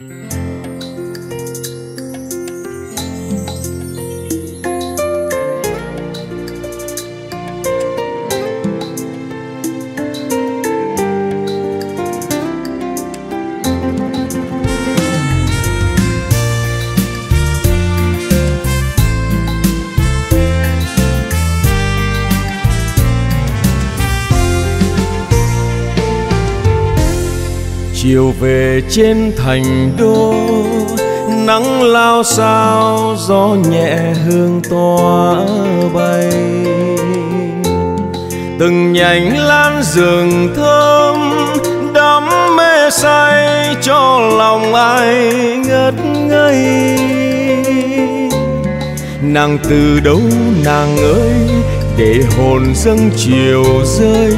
Mm-hmm. Chiều về trên thành đô, nắng lao sao gió nhẹ hương tỏa bay. Từng nhành lan rừng thơm, đắm mê say, cho lòng ai ngất ngây. Nàng từ đâu nàng ơi, để hồn dâng chiều rơi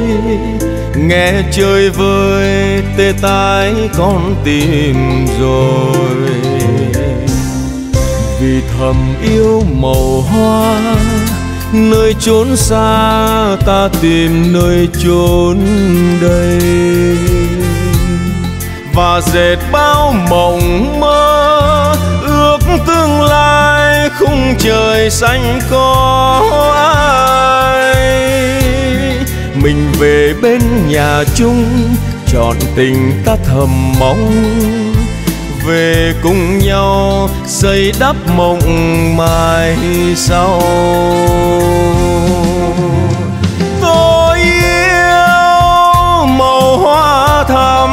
nghe chơi vơi, tê tái con tim rồi. Vì thầm yêu màu hoa, nơi chốn xa ta tìm nơi chốn đây. Và dệt bao mộng mơ, ước tương lai khung trời xanh có ai mình về bên nhà chung, chọn tình ta thầm mong. Về cùng nhau xây đắp mộng mai sau. Tôi yêu màu hoa thắm,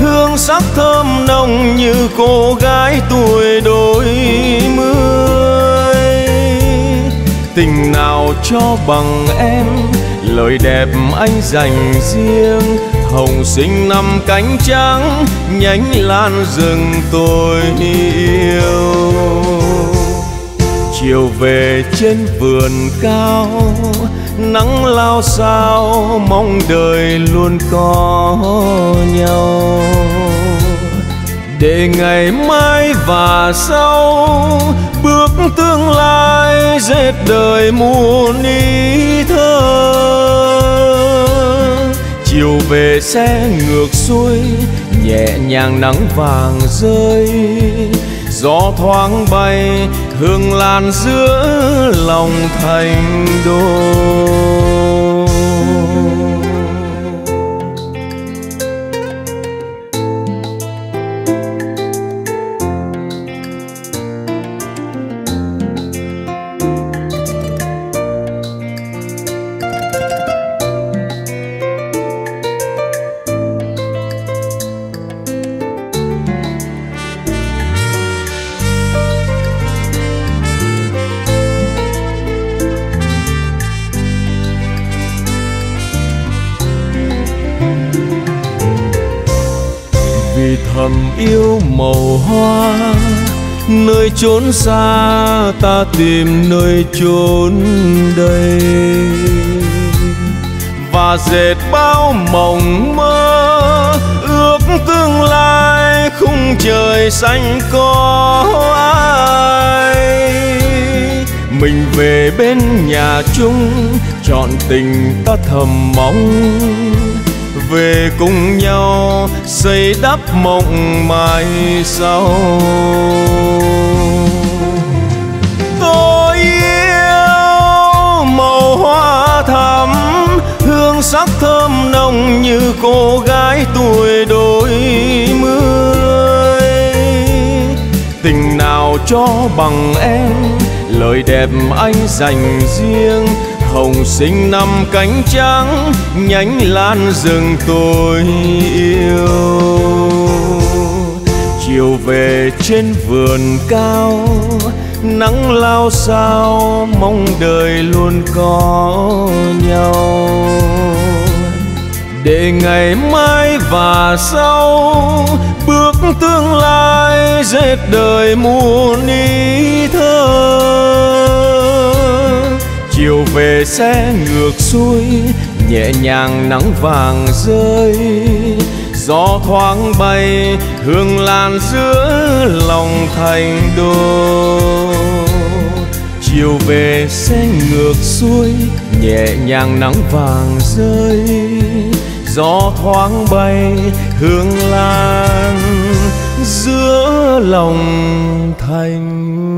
hương sắc thơm nồng như cô gái tuổi đôi mươi. Tình nào cho bằng em lời đẹp anh dành riêng. Hồng sinh năm cánh trắng, nhánh lan rừng tôi yêu. Chiều về trên vườn cao, nắng lao sao mong đời luôn có nhau. Để ngày mai và sau, bước tương lai dệt đời muôn ý thơ chiều về xe ngược xuôi, nhẹ nhàng nắng vàng rơi. Gió thoáng bay, hương lan giữa lòng thành đô hầm thầm yêu màu hoa, nơi chốn xa ta tìm nơi chốn đây. Và dệt bao mộng mơ, ước tương lai khung trời xanh có ai. Mình về bên nhà chung, chọn tình ta thầm mong về cùng nhau, xây đắp mộng mai sau. Tôi yêu màu hoa thắm, hương sắc thơm nồng như cô gái tuổi đôi mươi. Tình nào cho bằng em, lời đẹp anh dành riêng hồng sinh năm cánh trắng, nhánh lan rừng tôi yêu. Chiều về trên vườn cao, nắng lao sao, mong đời luôn có nhau. Để ngày mai và sau, bước tương lai dệt đời muôn ý thơ chiều về sẽ ngược xuôi, nhẹ nhàng nắng vàng rơi. Gió thoáng bay, hương lan giữa lòng thành đô. Chiều về sẽ ngược xuôi, nhẹ nhàng nắng vàng rơi. Gió thoáng bay, hương lan giữa lòng thành